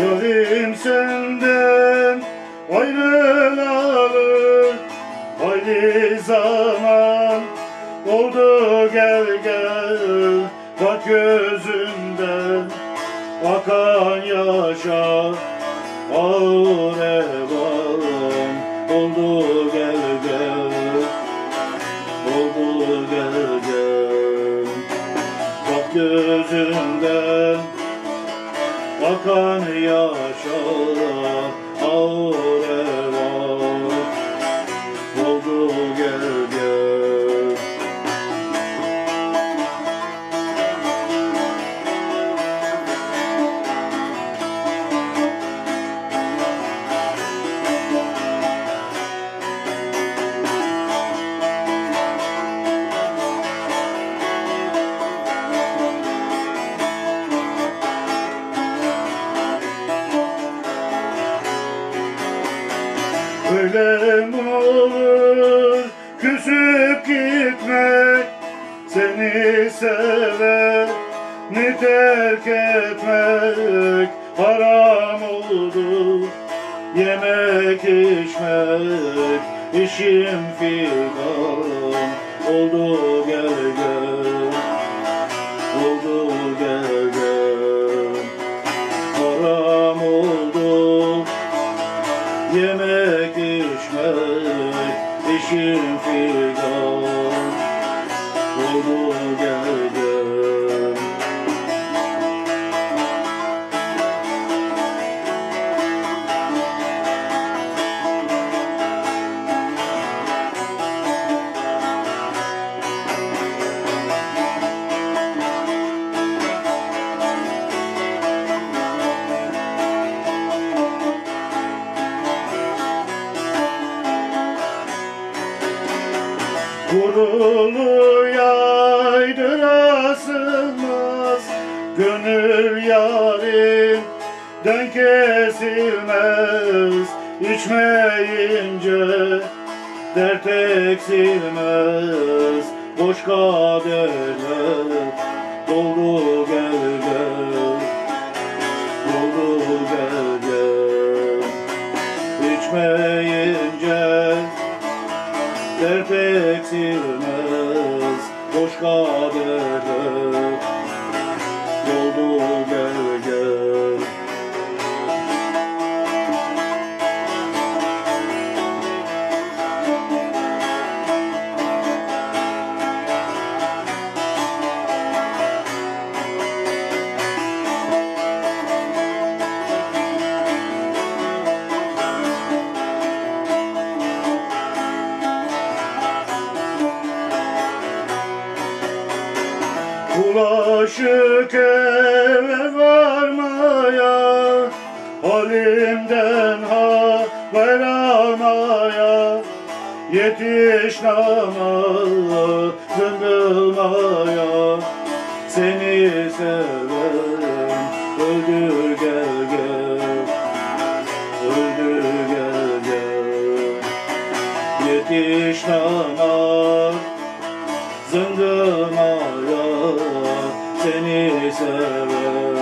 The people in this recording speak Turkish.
Yarim senden ayrılalı Haydi zaman oldu gel gel. Bak gözünden akan yaşa Ağır evan oldu gel gel. Oldu gel gel. Bak gözünden akan yaşa Ağır Öyle mi olur küsüp gitmek? Seni sever mi terk etmek? Haram oldu yemek içmek. İşim figan oldu gel gel Yemek içmek işim figan. Gel gel Kurulu yaydır asılmaz Gönül yarimden kesilmez. İçmeyince dert eksilmez. Boş kaderler doldu gel gel eksilmez boş kaderler Doldu gel Bulaşık eve varmaya Halimden haber almaya. Yetiş namazı kılmaya Seni severim öldür gel gel. Öldür gel gel. Yetiş namaz zıngılmaya seni sever